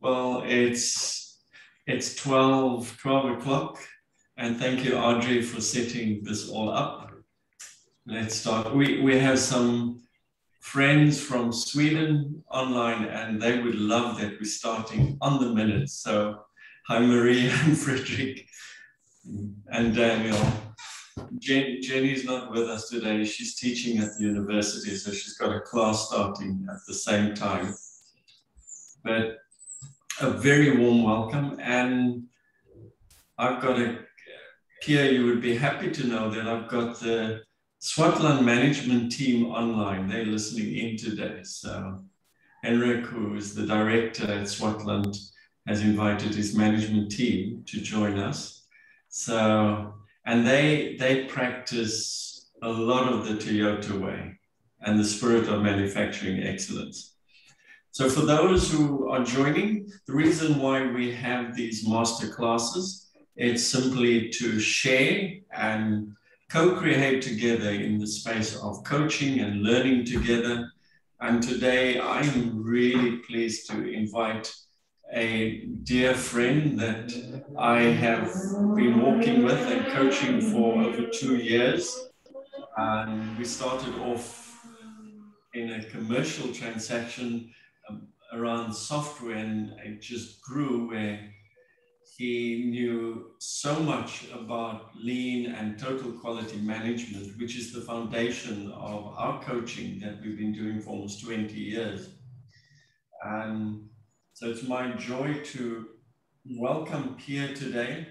Well, it's it's 12, 12 o'clock, and thank you, Audrey, for setting this all up. Let's start. We we have some friends from Sweden online, and they would love that we're starting on the minute. So, hi, Maria and Frederick and Daniel. Jen, Jenny's not with us today. She's teaching at the university, so she's got a class starting at the same time. But a very warm welcome. And I've got a, Pierre, you would be happy to know that I've got the Swartland management team online. They're listening in today. So Henrik, who is the director at Swartland, has invited his management team to join us. So and they they practice a lot of the Toyota way and the spirit of manufacturing excellence. So for those who are joining, the reason why we have these master classes, it's simply to share and co-create together in the space of coaching and learning together. And today I'm really pleased to invite a dear friend that I have been working with and coaching for over two years. And we started off in a commercial transaction around software, and it just grew where he knew so much about lean and total quality management, which is the foundation of our coaching that we've been doing for almost 20 years. And so it's my joy to welcome Pierre today.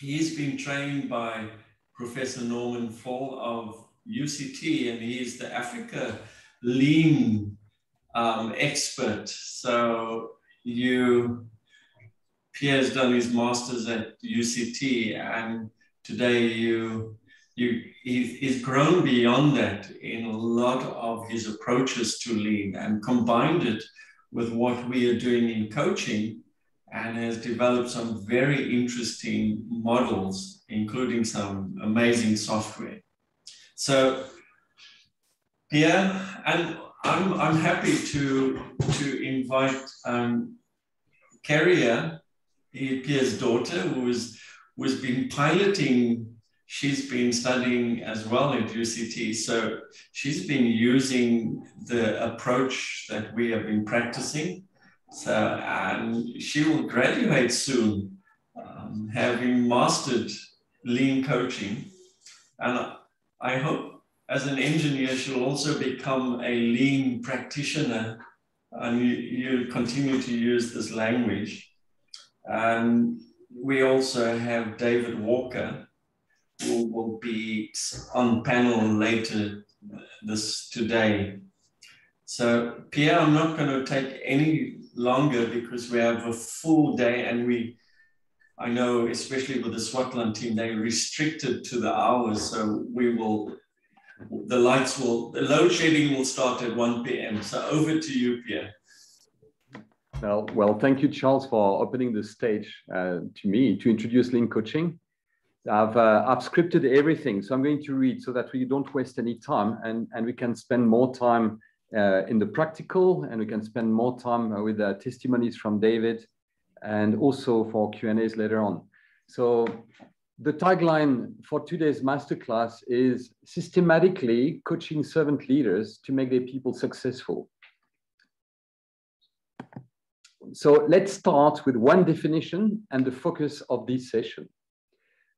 He's been trained by Professor Norman Faull of UCT, and he is the Africa lean um, expert. So you, Pierre's done his master's at UCT, and today you, you, he's grown beyond that in a lot of his approaches to lean and combined it with what we are doing in coaching and has developed some very interesting models, including some amazing software. So, Pierre, and I'm, I'm happy to, to invite um, Kiria, Pierre's daughter, who who's been piloting she's been studying as well at UCT. So she's been using the approach that we have been practicing. So, and she will graduate soon, um, having mastered lean coaching. And I hope as an engineer, she'll also become a lean practitioner and you, you continue to use this language. And we also have David Walker, who will be on panel later this today. So Pierre, I'm not going to take any longer because we have a full day and we, I know, especially with the Swartland team, they restricted to the hours. So we will, the lights will, the load shedding will start at 1 p.m. So over to you, Pierre. Well, well, thank you, Charles, for opening the stage uh, to me to introduce Lean Coaching. I've, uh, I've scripted everything. So I'm going to read so that we don't waste any time and, and we can spend more time uh, in the practical and we can spend more time uh, with the testimonies from David and also for Q&As later on. So the tagline for today's masterclass is systematically coaching servant leaders to make their people successful. So let's start with one definition and the focus of this session.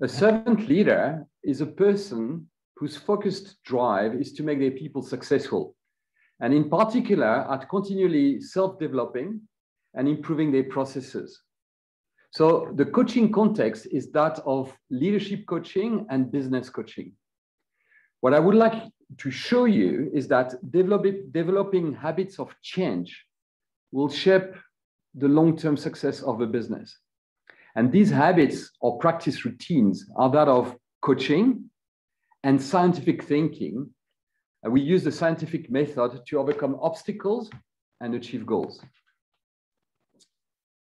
A servant leader is a person whose focused drive is to make their people successful, and in particular at continually self-developing and improving their processes. So the coaching context is that of leadership coaching and business coaching. What I would like to show you is that develop, developing habits of change will shape the long-term success of a business. And these habits or practice routines are that of coaching and scientific thinking. And we use the scientific method to overcome obstacles and achieve goals.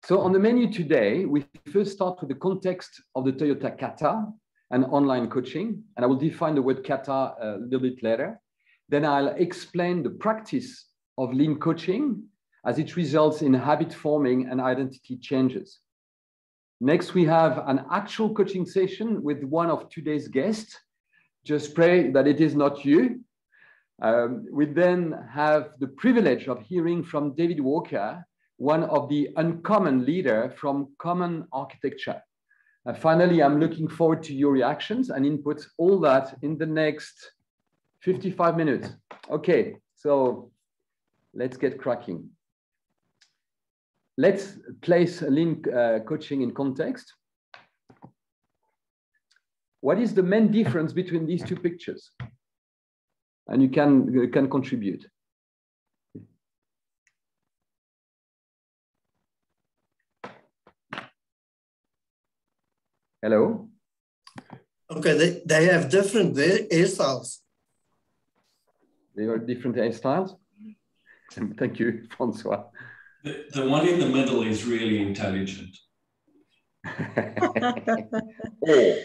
So on the menu today, we first start with the context of the Toyota Kata and online coaching. And I will define the word kata a little bit later. Then I'll explain the practice of lean coaching as it results in habit forming and identity changes. Next, we have an actual coaching session with one of today's guests. Just pray that it is not you. Um, we then have the privilege of hearing from David Walker, one of the uncommon leader from Common Architecture. Uh, finally, I'm looking forward to your reactions and inputs, all that in the next 55 minutes. Okay, so let's get cracking. Let's place lean uh, coaching in context. What is the main difference between these two pictures? And you can, you can contribute. Hello? Okay, they, they have different hairstyles. They are different hairstyles? Thank you, Francois. The, the one in the middle is really intelligent. oh.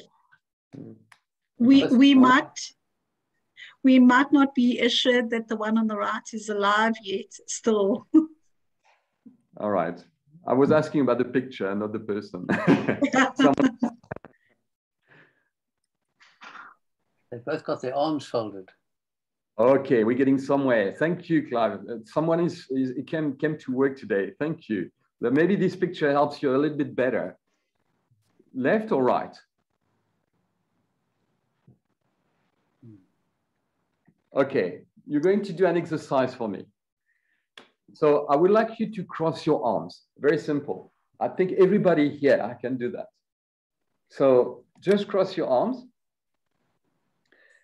We, we might we might not be assured that the one on the right is alive yet still. All right. I was asking about the picture, not the person. They've both got their arms folded. Okay, we're getting somewhere. Thank you, Clive. Uh, someone is, is came, came to work today. Thank you. But maybe this picture helps you a little bit better. Left or right? Okay, you're going to do an exercise for me. So I would like you to cross your arms. Very simple. I think everybody here I can do that. So just cross your arms.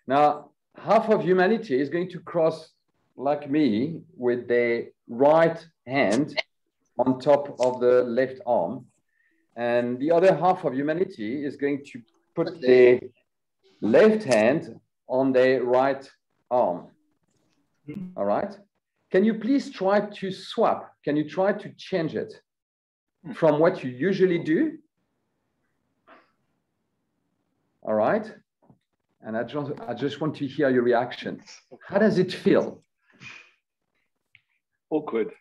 Now, half of humanity is going to cross like me with the right hand on top of the left arm. And the other half of humanity is going to put the left hand on the right arm. Mm-hmm. All right. Can you please try to swap? Can you try to change it hmm. from what you usually do? All right. And I just, I just want to hear your reaction. How does it feel? Awkward.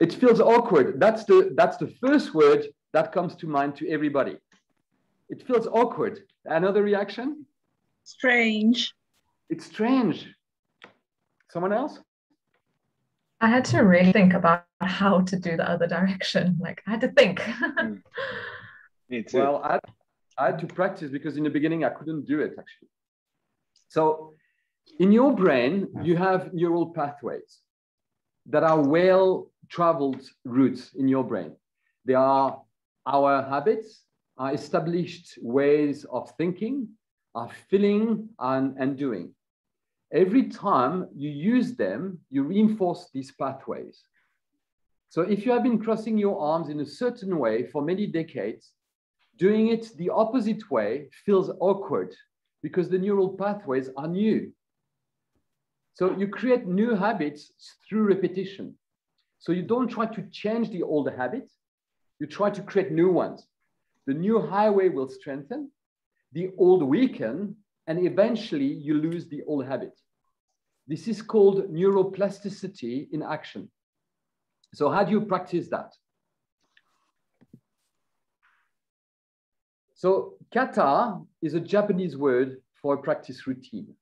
It feels awkward. That's the, that's the first word that comes to mind to everybody. It feels awkward. Another reaction? Strange. It's strange. Someone else? I had to really think about how to do the other direction. Like I had to think. Mm. Me too. Well, I, I had to practice because in the beginning I couldn't do it actually. So in your brain, you have neural pathways that are well traveled routes in your brain. They are our habits, our established ways of thinking, our feeling and, and doing. Every time you use them, you reinforce these pathways. So if you have been crossing your arms in a certain way for many decades, doing it the opposite way feels awkward because the neural pathways are new. So you create new habits through repetition. So you don't try to change the old habits, you try to create new ones. The new highway will strengthen, the old weaken, and eventually you lose the old habit. This is called neuroplasticity in action. So how do you practice that? So kata is a Japanese word for a practice routine.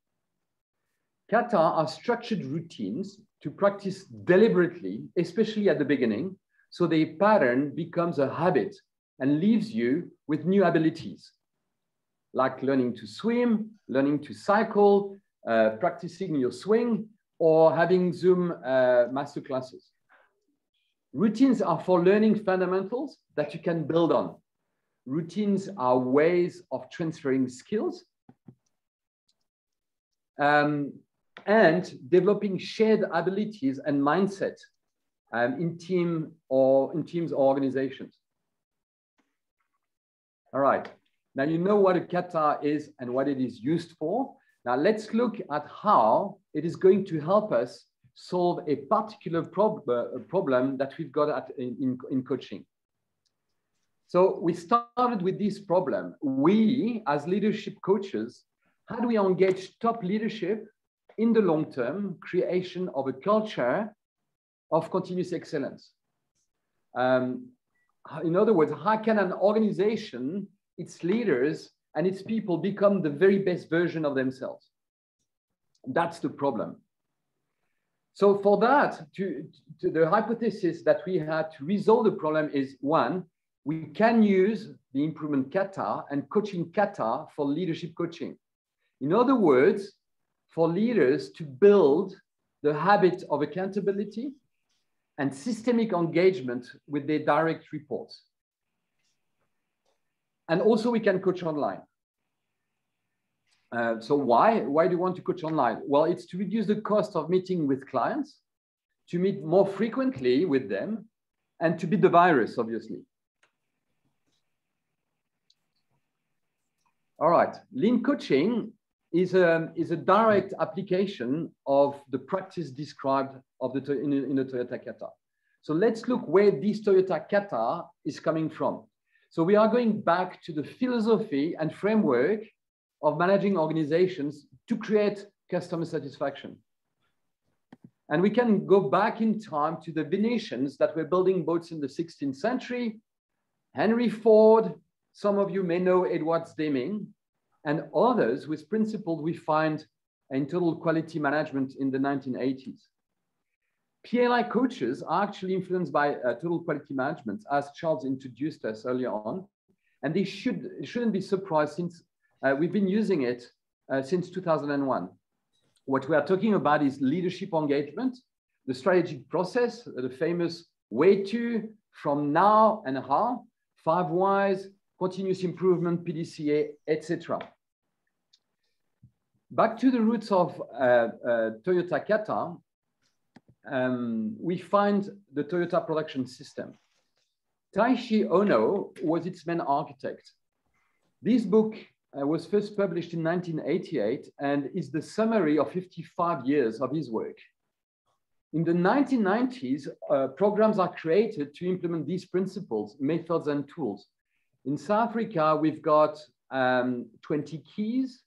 Kata are structured routines to practice deliberately, especially at the beginning, so the pattern becomes a habit and leaves you with new abilities, like learning to swim, learning to cycle, uh, practicing your swing, or having Zoom uh, master classes. Routines are for learning fundamentals that you can build on. Routines are ways of transferring skills um, and developing shared abilities and mindset um, in team or in teams or organizations. All right. Now you know what a kata is and what it is used for. Now let's look at how it is going to help us solve a particular prob uh, problem that we've got at, in, in, in coaching. So we started with this problem. We, as leadership coaches, how do we engage top leadership in the long term creation of a culture of continuous excellence. Um, in other words, how can an organization, its leaders, and its people become the very best version of themselves? That's the problem. So for that, to, to, the hypothesis that we had to resolve the problem is one, we can use the improvement kata and coaching kata for leadership coaching. In other words, for leaders to build the habit of accountability and systemic engagement with their direct reports. And also we can coach online. Uh, so why? Why do you want to coach online? Well, it's to reduce the cost of meeting with clients, to meet more frequently with them, and to beat the virus, obviously. All right, lean coaching is a, is a direct application of the practice described of the, in, in the Toyota Kata. So let's look where this Toyota Kata is coming from. So we are going back to the philosophy and framework of managing organizations to create customer satisfaction. And we can go back in time to the Venetians that were building boats in the 16th century, Henry Ford, some of you may know Edward Deming, and others with principles we find in total quality management in the 1980s. PLI coaches are actually influenced by uh, total quality management, as Charles introduced us earlier on. And they should, shouldn't be surprised since uh, we've been using it uh, since 2001. What we are talking about is leadership engagement, the strategic process, the famous way to, from now and how, five whys, continuous improvement, PDCA, etc. Back to the roots of uh, uh, Toyota Kata, um, we find the Toyota production system. Taiichi Ohno was its main architect. This book uh, was first published in 1988 and is the summary of 55 years of his work. In the 1990s, uh, programs are created to implement these principles, methods, and tools. In South Africa, we've got um, 20 keys,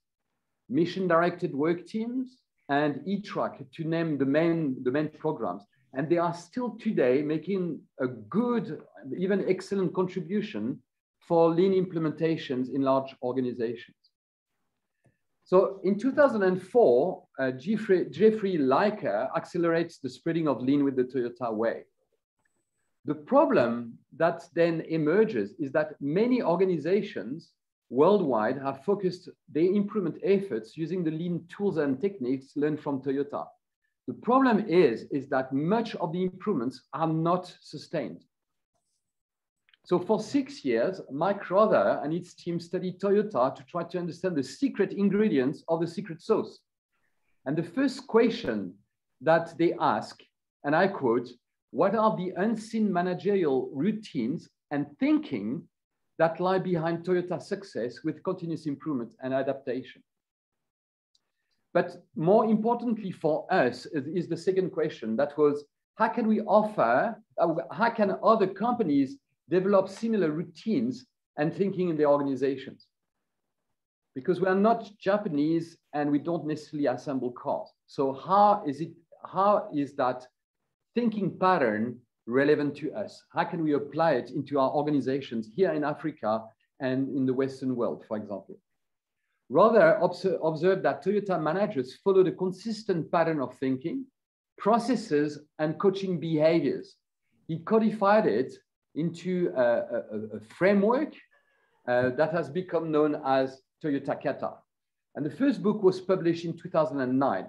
mission-directed work teams, and eTrack to name the main, the main programs. And they are still today making a good, even excellent contribution for lean implementations in large organizations. So in 2004, uh, Jeffrey, Jeffrey Liker accelerates the spreading of lean with the Toyota way. The problem that then emerges is that many organizations worldwide have focused their improvement efforts using the lean tools and techniques learned from Toyota. The problem is, is that much of the improvements are not sustained. So for six years, Mike Rother and his team studied Toyota to try to understand the secret ingredients of the secret sauce. And the first question that they ask, and I quote, what are the unseen managerial routines and thinking that lie behind Toyota's success with continuous improvement and adaptation? But more importantly for us is the second question that was, how can we offer, uh, how can other companies develop similar routines and thinking in their organizations. Because we are not Japanese and we don't necessarily assemble cars. So how is it, how is that thinking pattern relevant to us? How can we apply it into our organizations here in Africa and in the Western world, for example? Rother, observe, observe that Toyota managers follow the consistent pattern of thinking, processes, and coaching behaviors. He codified it into a, a, a framework uh, that has become known as Toyota Kata. And the first book was published in 2009.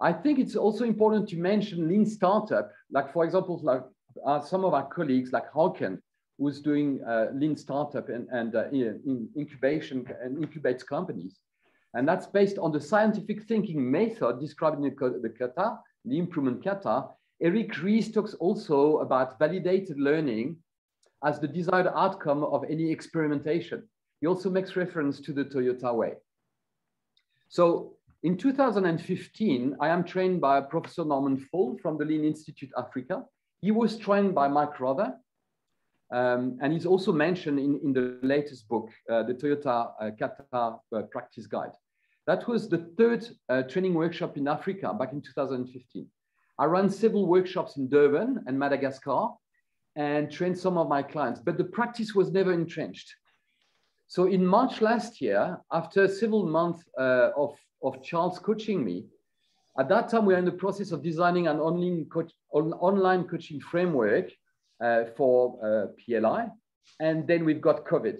I think it's also important to mention lean startup, like for example, like uh, some of our colleagues like Hawken, who's doing uh, lean startup and, and uh, in incubation and incubates companies. And that's based on the scientific thinking method described in the, the kata, the improvement kata, Eric Ries talks also about validated learning as the desired outcome of any experimentation. He also makes reference to the Toyota way. So in 2015, I am trained by Professor Norman Faull from the Lean Institute Africa. He was trained by Mike Rother, um, and he's also mentioned in, in the latest book, uh, the Toyota uh, Kata uh, Practice Guide. That was the third uh, training workshop in Africa back in 2015. I ran several workshops in Durban and Madagascar and trained some of my clients, but the practice was never entrenched. So in March last year, after several months uh, of, of Charles coaching me, at that time, we are in the process of designing an online, coach, online coaching framework uh, for uh, PLI. And then we've got COVID.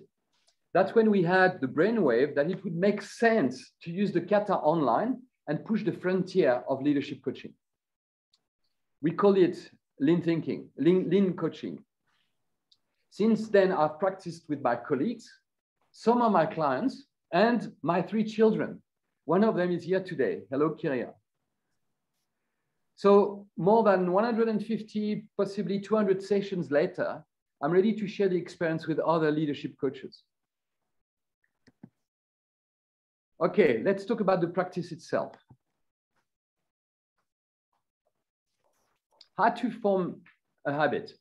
That's when we had the brainwave that it would make sense to use the kata online and push the frontier of leadership coaching. We call it lean thinking, lean, lean coaching. Since then, I've practiced with my colleagues, some of my clients, and my three children. One of them is here today. Hello, Kiria. So more than 150, possibly 200 sessions later, I'm ready to share the experience with other leadership coaches. Okay, let's talk about the practice itself. How to form a habit.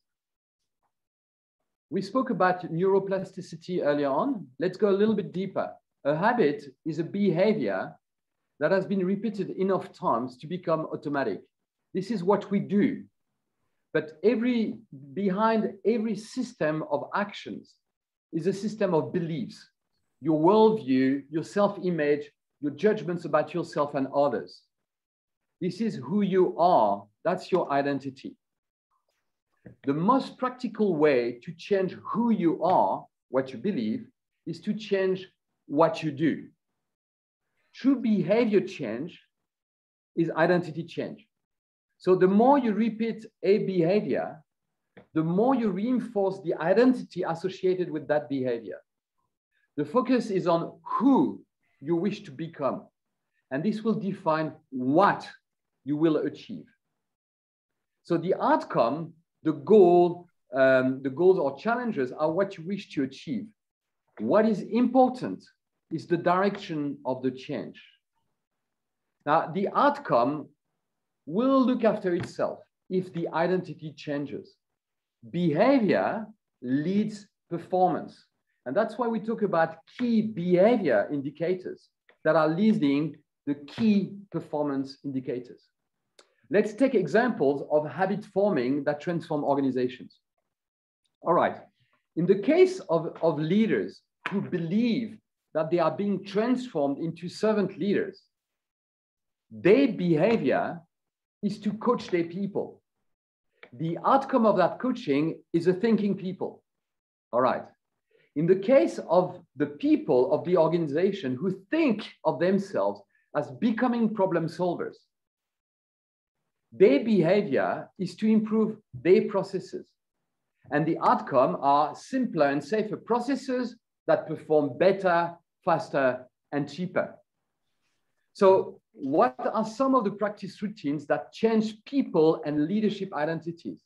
We spoke about neuroplasticity earlier on. Let's go a little bit deeper. A habit is a behavior that has been repeated enough times to become automatic. This is what we do. But every behind every system of actions is a system of beliefs, your worldview, your self-image, your judgments about yourself and others. This is who you are. That's your identity. The most practical way to change who you are, what you believe, is to change what you do. True behavior change is identity change. So the more you repeat a behavior, the more you reinforce the identity associated with that behavior. The focus is on who you wish to become. And this will define what you will achieve. So the outcome, the goal, um, the goals or challenges are what you wish to achieve. What is important is the direction of the change. Now, the outcome will look after itself if the identity changes. Behavior leads performance. And that's why we talk about key behavior indicators that are leading the key performance indicators. Let's take examples of habit forming that transform organizations. All right. In the case of, of leaders who believe that they are being transformed into servant leaders, their behavior is to coach their people. The outcome of that coaching is a thinking people. All right. In the case of the people of the organization who think of themselves as becoming problem solvers, their behavior is to improve their processes. And the outcome are simpler and safer processes that perform better, faster, and cheaper. So what are some of the practice routines that change people and leadership identities?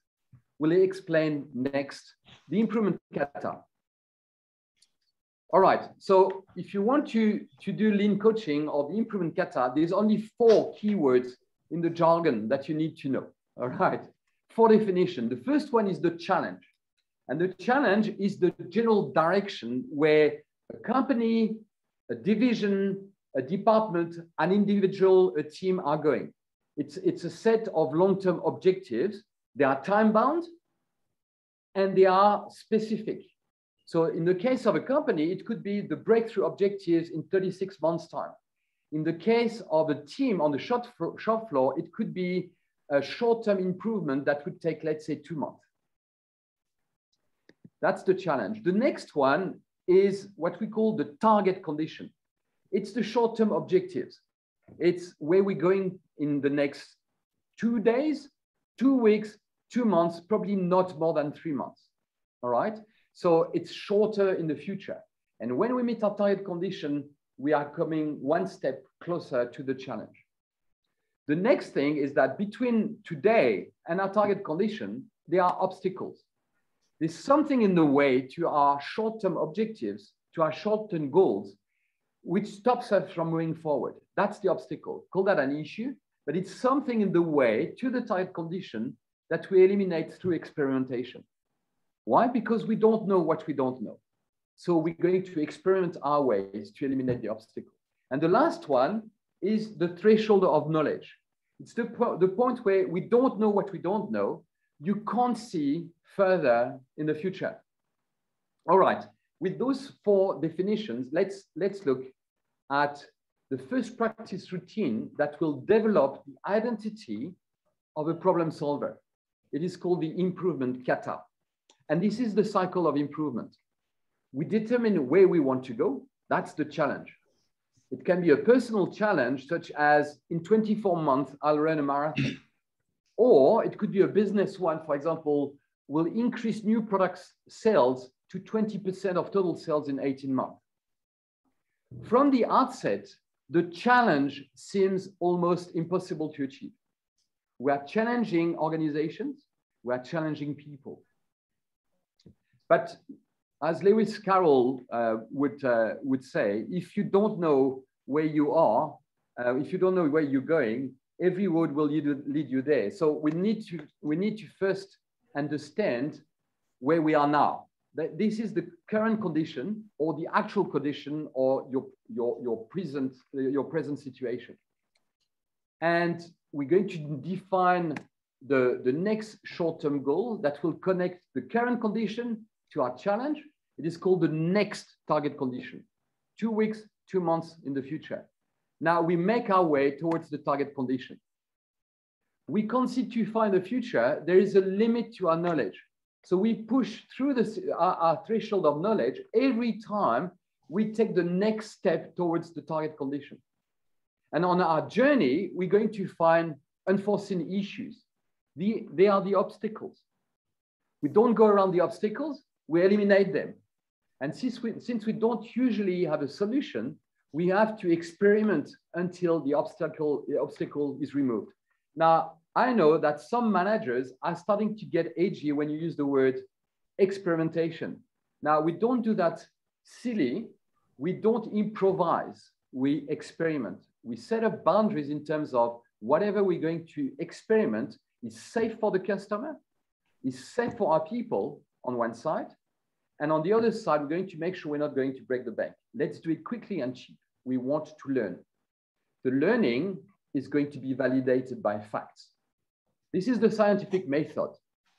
Will I explain next the improvement kata. All right, so if you want to, to do lean coaching or the improvement kata, there's only four keywords in the jargon that you need to know. All right, for definition. The first one is the challenge. And the challenge is the general direction where a company, a division, a department, an individual, a team are going. It's, it's a set of long-term objectives. They are time-bound and they are specific. So in the case of a company, it could be the breakthrough objectives in 36 months' time. In the case of a team on the shop, shop floor, it could be a short-term improvement that would take, let's say, two months. That's the challenge. The next one is what we call the target condition. It's the short-term objectives. It's where we're going in the next two days, two weeks, two months, probably not more than three months. All right. So it's shorter in the future. And when we meet our target condition, we are coming one step closer to the challenge. The next thing is that between today and our target condition, there are obstacles. There's something in the way to our short-term objectives, to our short-term goals, which stops us from moving forward. That's the obstacle. Call that an issue, but it's something in the way to the target condition that we eliminate through experimentation. Why? Because we don't know what we don't know. So we're going to experiment our ways to eliminate the obstacle. And the last one is the threshold of knowledge. It's the, po the point where we don't know what we don't know. You can't see further in the future. All right, with those four definitions, let's, let's look at the first practice routine that will develop the identity of a problem solver. It is called the improvement kata. And this is the cycle of improvement. We determine where we want to go. That's the challenge. It can be a personal challenge, such as in 24 months, I'll run a marathon. Or it could be a business one, for example, will increase new products sales to 20% of total sales in 18 months. From the outset, the challenge seems almost impossible to achieve. We are challenging organizations, we are challenging people. But as Lewis Carroll uh, would, uh, would say, if you don't know where you are, uh, if you don't know where you're going, every road will lead, lead you there. So we need, to, we need to first understand where we are now. That this is the current condition or the actual condition or your, your, your, present, your present situation. And we're going to define the, the next short-term goal that will connect the current condition to our challenge. It is called the next target condition. Two weeks, two months in the future. Now we make our way towards the target condition. We too far in the future. There is a limit to our knowledge. So we push through this, our, our threshold of knowledge every time we take the next step towards the target condition. And on our journey, we're going to find unforeseen issues. The, they are the obstacles. We don't go around the obstacles, we eliminate them. And since we, since we don't usually have a solution, we have to experiment until the obstacle, the obstacle is removed. Now, I know that some managers are starting to get edgy when you use the word experimentation. Now, we don't do that silly. We don't improvise, we experiment. We set up boundaries in terms of whatever we're going to experiment is safe for the customer, is safe for our people on one side, and on the other side, we're going to make sure we're not going to break the bank. Let's do it quickly and cheap. We want to learn. The learning is going to be validated by facts. This is the scientific method.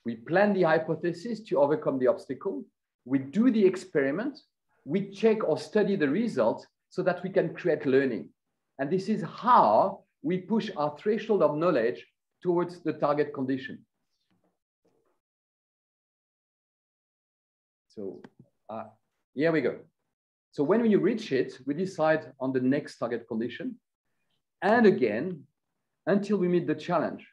We plan the hypothesis to overcome the obstacle. We do the experiment. We check or study the result so that we can create learning. And this is how we push our threshold of knowledge towards the target condition. So uh, here we go. So when you reach it, we decide on the next target condition. And again, until we meet the challenge.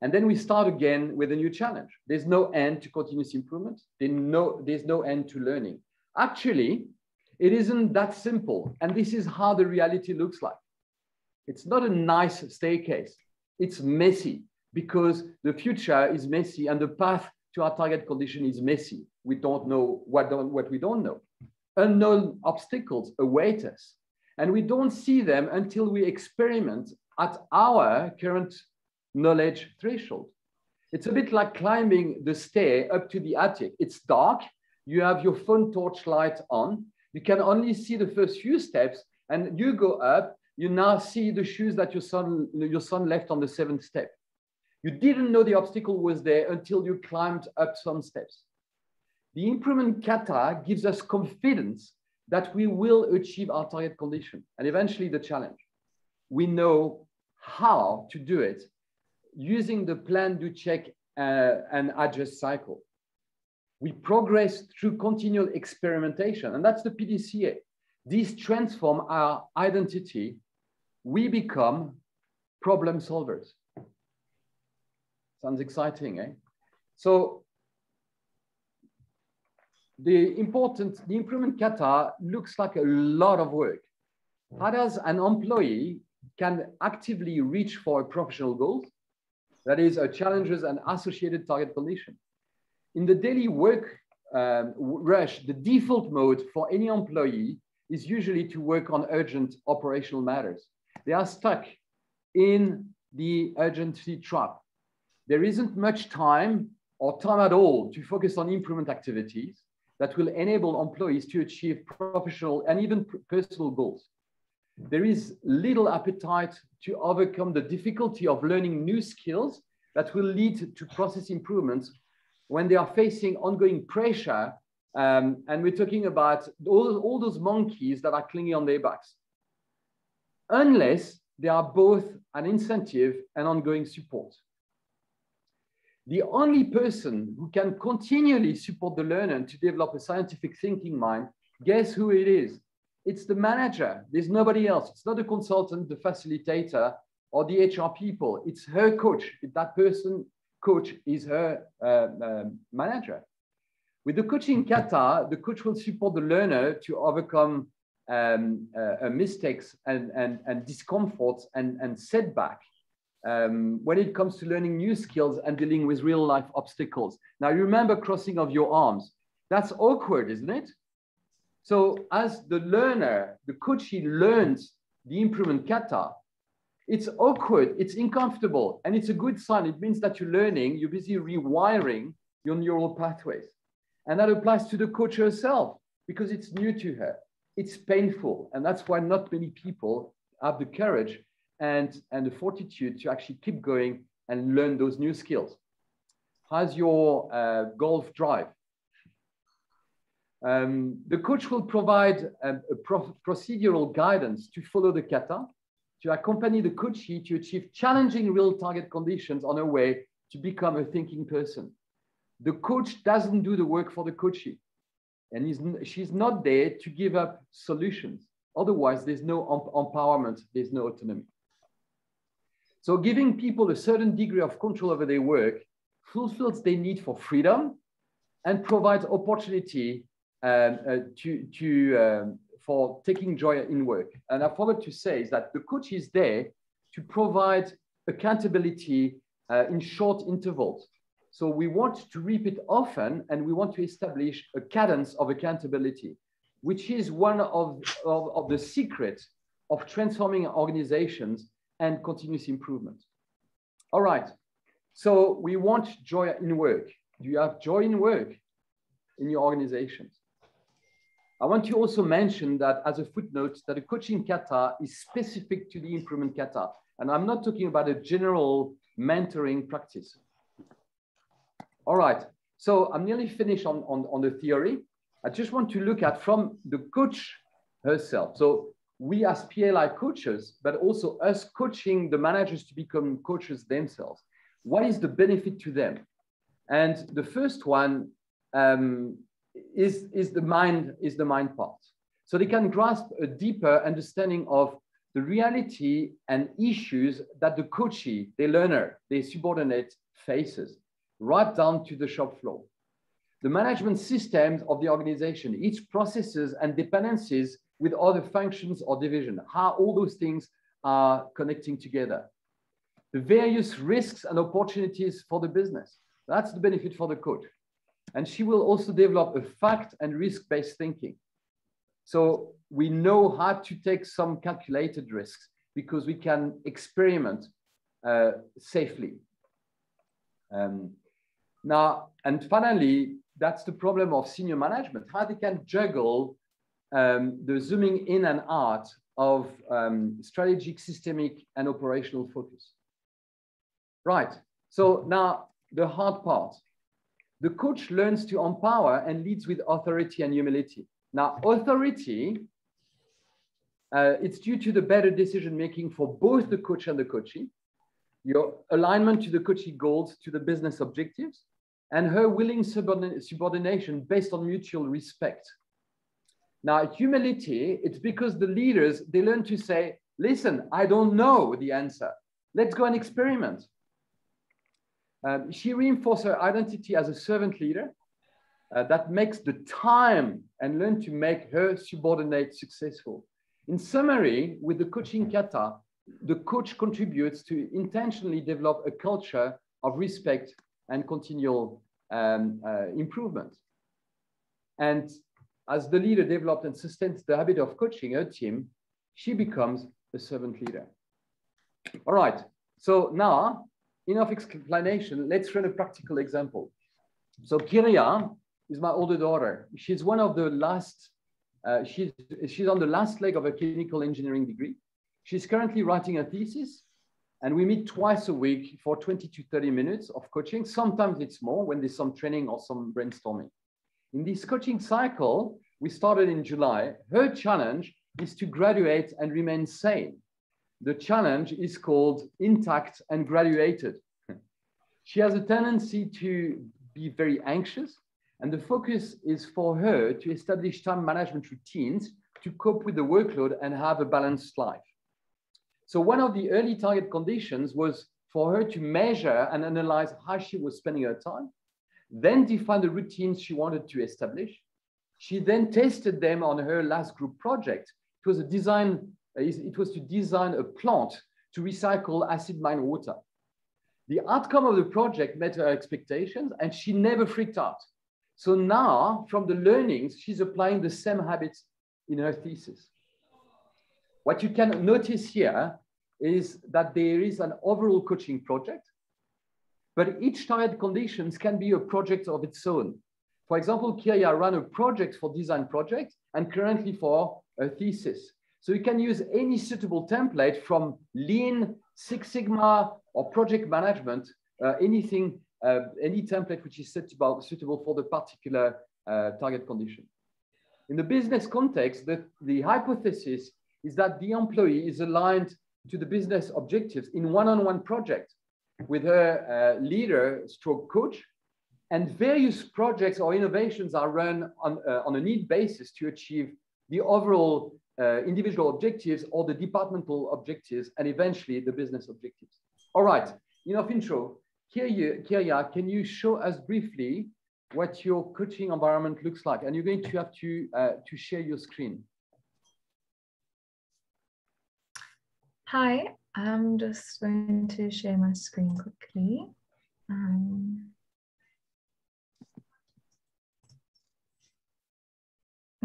And then we start again with a new challenge. There's no end to continuous improvement. There's no, there's no end to learning. Actually, it isn't that simple. And this is how the reality looks like. It's not a nice staircase. It's messy because the future is messy and the path to our target condition is messy. We don't know what, don't, what we don't know. Unknown obstacles await us. And we don't see them until we experiment at our current knowledge threshold. It's a bit like climbing the stair up to the attic. It's dark. You have your phone torch light on. You can only see the first few steps, and you go up. You now see the shoes that your son, your son left on the seventh step. You didn't know the obstacle was there until you climbed up some steps. The improvement kata gives us confidence that we will achieve our target condition and eventually the challenge. We know how to do it using the plan, do, check, uh, and adjust cycle. We progress through continual experimentation, and that's the PDCA. These transform our identity. We become problem solvers. Sounds exciting, eh? So the important, the improvement kata looks like a lot of work. How does an employee can actively reach for a professional goals? That is a challenges and associated target condition. In the daily work um, rush, the default mode for any employee is usually to work on urgent operational matters. They are stuck in the urgency trap there isn't much time or time at all to focus on improvement activities that will enable employees to achieve professional and even personal goals. there is little appetite to overcome the difficulty of learning new skills that will lead to process improvements when they are facing ongoing pressure. Um, and we're talking about all, all those monkeys that are clinging on their backs. Unless they are both an incentive and ongoing support. The only person who can continually support the learner to develop a scientific thinking mind, guess who it is? It's the manager. There's nobody else. It's not the consultant, the facilitator, or the HR people. It's her coach. That person, coach, is her uh, uh, manager. With the coaching kata, the coach will support the learner to overcome um, uh, mistakes and, and, and discomforts and, and setback um, when it comes to learning new skills and dealing with real life obstacles. Now, you remember crossing of your arms. That's awkward, isn't it? So as the learner, the coachee learns the improvement kata, it's awkward, it's uncomfortable, and it's a good sign. It means that you're learning, you're busy rewiring your neural pathways. And that applies to the coach herself because it's new to her. It's painful. And that's why not many people have the courage and, and the fortitude to actually keep going and learn those new skills. How's your uh, golf drive? Um, the coach will provide a, a procedural guidance to follow the kata, to accompany the coachee to achieve challenging real target conditions on her way to become a thinking person. The coach doesn't do the work for the coachee, and she's not there to give up solutions. Otherwise, there's no empowerment, there's no autonomy. So giving people a certain degree of control over their work fulfills their need for freedom and provides opportunity um, uh, to, to, um, for taking joy in work. And I forgot to say is that the coach is there to provide accountability uh, in short intervals. So we want to repeat often and we want to establish a cadence of accountability, which is one of, of, of the secrets of transforming organizations and continuous improvement. All right, so we want joy in work. Do you have joy in work in your organizations? I want to also mention that as a footnote that a coaching kata is specific to the improvement kata. And I'm not talking about a general mentoring practice. All right, so I'm nearly finished on, on, on the theory. I just want to look at from the coach herself. So we as PLI coaches, but also us coaching the managers to become coaches themselves. What is the benefit to them? And the first one um, is, is, the mind, is the mind part. So they can grasp a deeper understanding of the reality and issues that the coachee, the learner, the subordinate faces, right down to the shop floor. The management systems of the organization, its processes and dependencies with other functions or division, how all those things are connecting together. The various risks and opportunities for the business. That's the benefit for the coach. And she will also develop a fact and risk-based thinking. So we know how to take some calculated risks because we can experiment uh, safely. Um, now, and finally, that's the problem of senior management, how they can juggle um, the zooming in and out of um, strategic, systemic, and operational focus. Right, so now the hard part. The coach learns to empower and leads with authority and humility. Now, authority, uh, it's due to the better decision making for both the coach and the coachee, your alignment to the coachee goals, to the business objectives, and her willing subordination based on mutual respect now, humility, it's because the leaders, they learn to say, listen, I don't know the answer. Let's go and experiment. Um, she reinforced her identity as a servant leader uh, that makes the time and learn to make her subordinate successful. In summary, with the coaching kata, the coach contributes to intentionally develop a culture of respect and continual um, uh, improvement. And as the leader developed and sustains the habit of coaching her team, she becomes a servant leader. All right, so now enough explanation, let's run a practical example. So Kiria is my older daughter. She's one of the last Uh, she's, she's on the last leg of a chemical engineering degree. She's currently writing a thesis and we meet twice a week for 20 to 30 minutes of coaching. Sometimes it's more when there's some training or some brainstorming. In this coaching cycle, we started in July. Her challenge is to graduate and remain sane. The challenge is called intact and graduated. she has a tendency to be very anxious, and the focus is for her to establish time management routines to cope with the workload and have a balanced life. So one of the early target conditions was for her to measure and analyze how she was spending her time, then defined the routines she wanted to establish. She then tested them on her last group project. It was a design, it was to design a plant to recycle acid mine water. The outcome of the project met her expectations and she never freaked out. So now, from the learnings, she's applying the same habits in her thesis. What you can notice here is that there is an overall coaching project, but each target conditions can be a project of its own. For example, Kiria ran a project for design project and currently for a thesis. So you can use any suitable template from Lean, Six Sigma, or project management, uh, anything, uh, any template which is suitable, suitable for the particular uh, target condition. In the business context, the, the hypothesis is that the employee is aligned to the business objectives in one-on-one project with her uh, leader stroke coach and various projects or innovations are run on, uh, on a need basis to achieve the overall uh, individual objectives or the departmental objectives and eventually the business objectives. All right, enough intro. Kiria, can you show us briefly what your coaching environment looks like? And you're going to have to, uh, to share your screen. Hi, I'm just going to share my screen quickly. Um,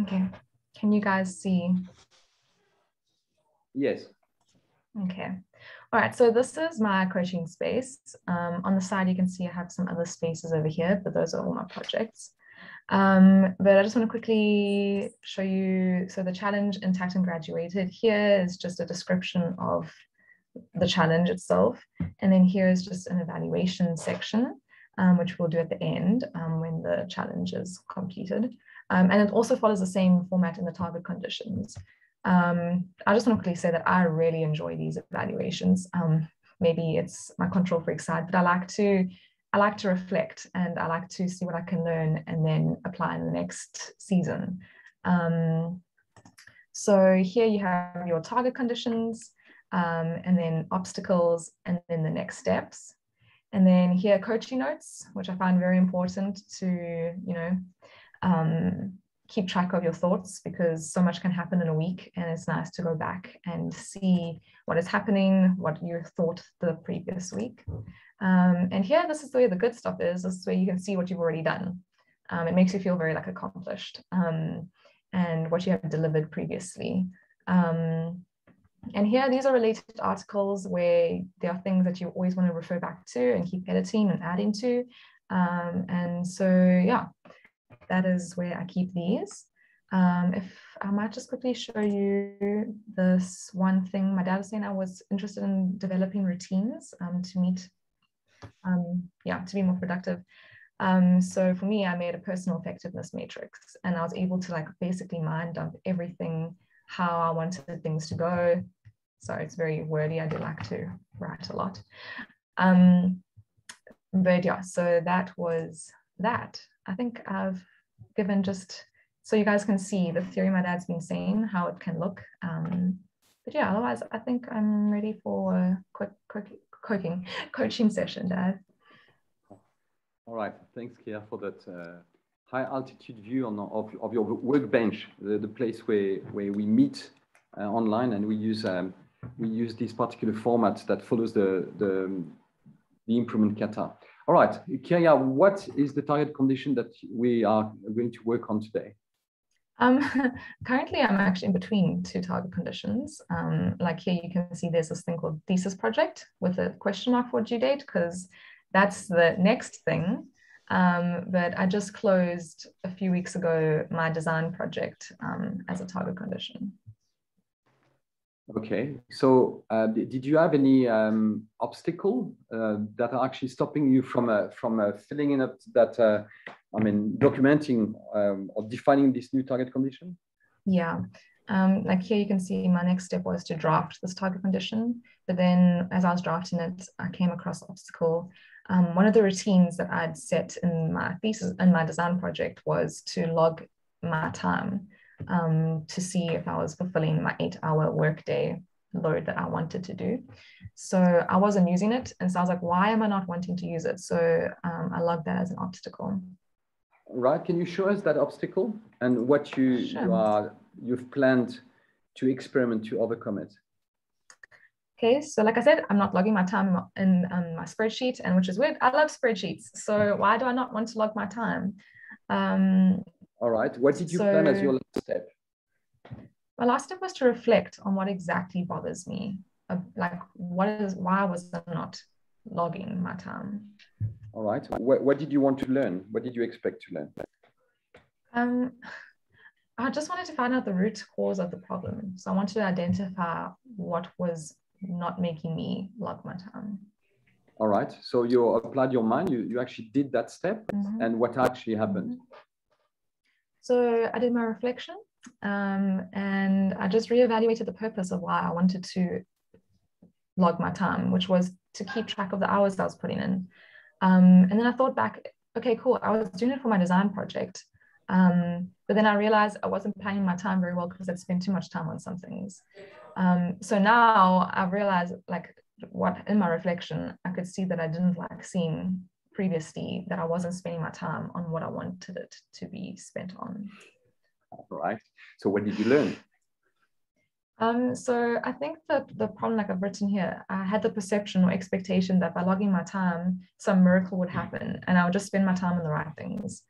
okay, can you guys see? Yes. Okay. All right, so this is my coaching space. Um, on the side, you can see I have some other spaces over here, but those are all my projects. Um, but I just want to quickly show you, so the challenge intact and graduated here is just a description of the challenge itself. And then here is just an evaluation section, um, which we'll do at the end um, when the challenge is completed. Um, and it also follows the same format in the target conditions. Um, I just want to quickly say that I really enjoy these evaluations. Um, maybe it's my control freak side, but I like to I like to reflect and I like to see what I can learn and then apply in the next season. Um, so here you have your target conditions um, and then obstacles and then the next steps. And then here coaching notes, which I find very important to, you know, um, keep track of your thoughts because so much can happen in a week and it's nice to go back and see what is happening, what you thought the previous week. Um, and here, this is where the good stuff is. This is where you can see what you've already done. Um, it makes you feel very like accomplished um, and what you have delivered previously. Um, and here, these are related articles where there are things that you always want to refer back to and keep editing and adding to. Um, and so, yeah, that is where I keep these. Um, if I might just quickly show you this one thing, my dad was saying I was interested in developing routines um, to meet um, yeah, to be more productive. Um, so for me, I made a personal effectiveness matrix and I was able to like basically mind dump everything, how I wanted things to go. Sorry, it's very wordy. I do like to write a lot. Um, but yeah, so that was that. I think I've given just so you guys can see the theory my dad's been saying, how it can look. Um, but yeah, otherwise, I think I'm ready for a quick, quick coaching coaching session, Dad. All right, thanks, Kia, for that uh, high altitude view on, of, of your workbench, the, the place where, where we meet uh, online and we use um, we use this particular format that follows the, the, the improvement kata. All right, Kia, what is the target condition that we are going to work on today? Um, currently, I'm actually in between two target conditions. Um, like here, you can see there's this thing called thesis project with a question mark for due date because that's the next thing. Um, but I just closed a few weeks ago my design project um, as a target condition. Okay, so uh, did you have any um, obstacle uh, that are actually stopping you from uh, from uh, filling in up that, uh, I mean, documenting um, or defining this new target condition? Yeah, um, like here you can see my next step was to draft this target condition, but then as I was drafting it, I came across obstacle. Um, one of the routines that I'd set in my thesis in my design project was to log my time um, to see if I was fulfilling my eight hour workday load that I wanted to do. So I wasn't using it. And so I was like, why am I not wanting to use it? So um, I logged that as an obstacle. Right. Can you show us that obstacle and what you, sure. you are, you've planned to experiment to overcome it? Okay, so like I said, I'm not logging my time in, in my spreadsheet, and which is weird. I love spreadsheets. So why do I not want to log my time? Um, all right. What did you so, plan as your last step? My last step was to reflect on what exactly bothers me. Uh, like, what is why was I not logging my time? All right. What, what did you want to learn? What did you expect to learn? Um, I just wanted to find out the root cause of the problem. So I wanted to identify what was not making me log my time. All right. So you applied your mind. You, you actually did that step, mm-hmm. and what actually happened? Mm-hmm. So I did my reflection um, and I just reevaluated the purpose of why I wanted to log my time, which was to keep track of the hours I was putting in. Um, and then I thought back, okay, cool, I was doing it for my design project. Um, but then I realized I wasn't planning my time very well because I'd spent too much time on some things. Um, so now I've realized, like, what in my reflection, I could see that I didn't like seeing previously that I wasn't spending my time on what I wanted it to be spent on. Right. So what did you learn? Um, so I think that the problem, like I've written here, I had the perception or expectation that by logging my time, some miracle would happen and I would just spend my time on the right things.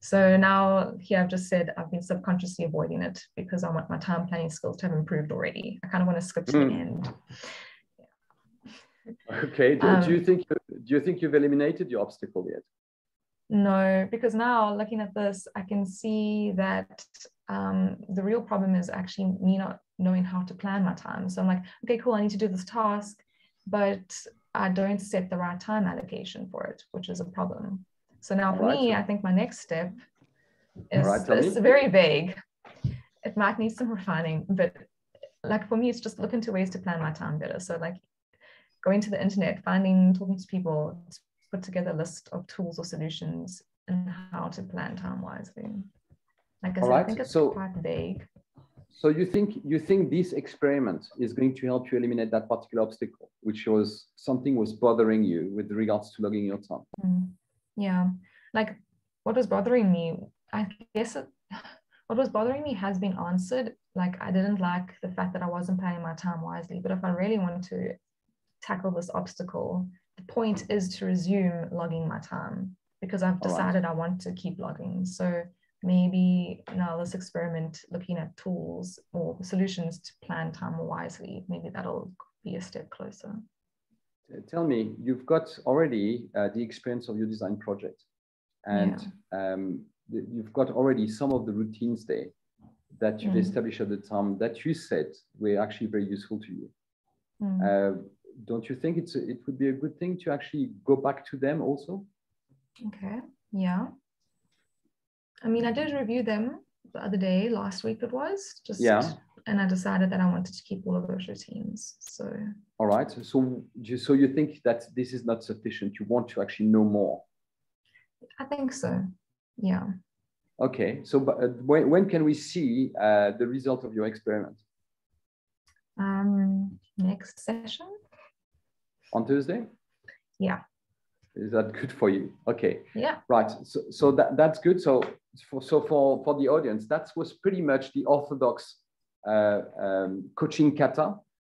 So now here I've just said I've been subconsciously avoiding it because I want my time planning skills to have improved already. I kind of want to skip to mm. the end. Okay. Do, um, do, you think do you think you've eliminated your obstacle yet? No, because now looking at this, I can see that um, the real problem is actually me not knowing how to plan my time. So I'm like, okay, cool, I need to do this task, but I don't set the right time allocation for it, which is a problem. So now for right. me, I think my next step is, right, is very vague. It might need some refining, but like for me, it's just looking to ways to plan my time better. So like going to the internet, finding, talking to people, to put together a list of tools or solutions and how to plan time wisely. Like I said, right. I think it's so, quite vague. So you think you think this experiment is going to help you eliminate that particular obstacle, which was something was bothering you with regards to logging your time? Mm. Yeah, like what was bothering me, I guess it, what was bothering me has been answered. Like I didn't like the fact that I wasn't planning my time wisely, but if I really wanted to tackle this obstacle, the point is to resume logging my time because I've decided right. I want to keep logging. So maybe now this experiment looking at tools or solutions to plan time wisely, maybe that'll be a step closer. Tell me, you've got already uh, the experience of your design project and yeah. um, you've got already some of the routines there that you've mm. established at the time that you said were actually very useful to you. Mm. Uh, don't you think it's a, it would be a good thing to actually go back to them also? Okay. Yeah. I mean, I did review them the other day, last week it was. Just yeah. And I decided that I wanted to keep all of those routines. So. All right. So, so you think that this is not sufficient? You want to actually know more? I think so. Yeah. Okay. So, but uh, when when can we see uh, the result of your experiment? Um, next session on Tuesday? Yeah. Is that good for you? Okay. Yeah. Right. So, so that, that's good. So for, so for, for the audience, that was pretty much the orthodox uh, um, coaching kata.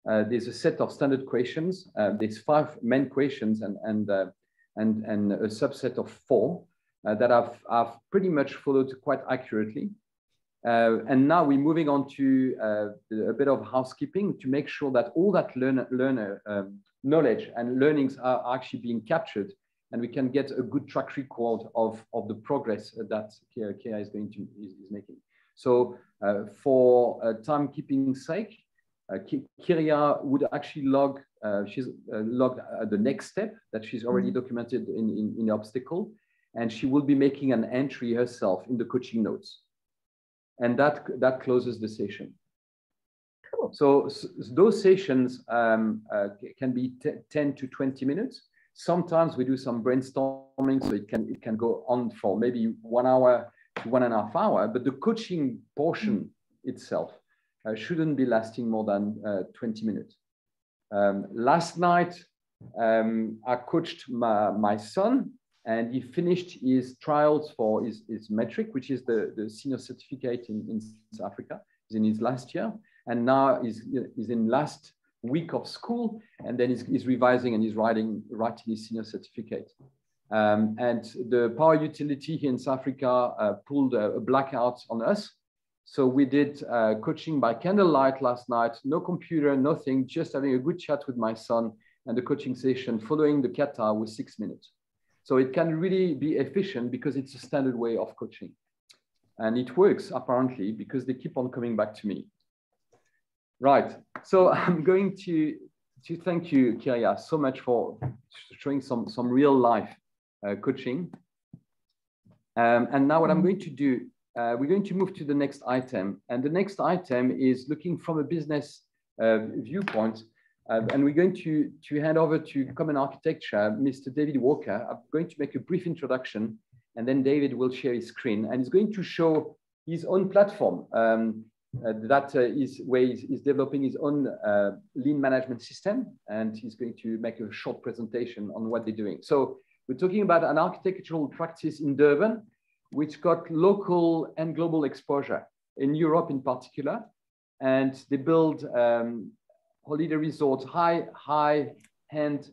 Uh, there's a set of standard questions. Uh, there's five main questions and, and, uh, and, and a subset of four uh, that I've, I've pretty much followed quite accurately. Uh, and now we're moving on to uh, a bit of housekeeping to make sure that all that learner, learner um, knowledge and learnings are actually being captured and we can get a good track record of, of the progress that Kia is going to is, is making. So uh, for uh, timekeeping sake, uh, Kiria would actually log, uh, she's uh, logged the next step that she's already mm-hmm. documented in, in, in obstacle, and she will be making an entry herself in the coaching notes. And that, that closes the session. Cool. So, so those sessions um, can be 10 to 20 minutes. Sometimes we do some brainstorming, so it can, it can go on for maybe one hour to one and a half hour, but the coaching portion mm. itself uh, shouldn't be lasting more than uh, 20 minutes. Um, last night, um, I coached my, my son and he finished his trials for his, his matric, which is the, the senior certificate in, in South Africa. He's in his last year. And now he's, he's in last week of school. And then he's, he's revising and he's writing, writing his senior certificate. Um, and the power utility here in South Africa uh, pulled a, a, blackout on us. So we did uh, coaching by candlelight last night, no computer, nothing, just having a good chat with my son and the coaching session following the kata with six minutes. So it can really be efficient because it's a standard way of coaching. And it works apparently because they keep on coming back to me. Right, so I'm going to, to thank you, Kiria, so much for showing some, some real life uh, coaching. Um, and now what I'm going to do, uh, we're going to move to the next item. And the next item is looking from a business uh, viewpoint. Uh, and we're going to, to hand over to Common Architecture, Mr. David Walker. I'm going to make a brief introduction, and then David will share his screen. And he's going to show his own platform um, uh, that uh, is where he's, he's, developing his own uh, lean management system. And he's going to make a short presentation on what they're doing. So we're talking about an architectural practice in Durban, which got local and global exposure in Europe in particular. And they build um, holiday resorts, high, high end,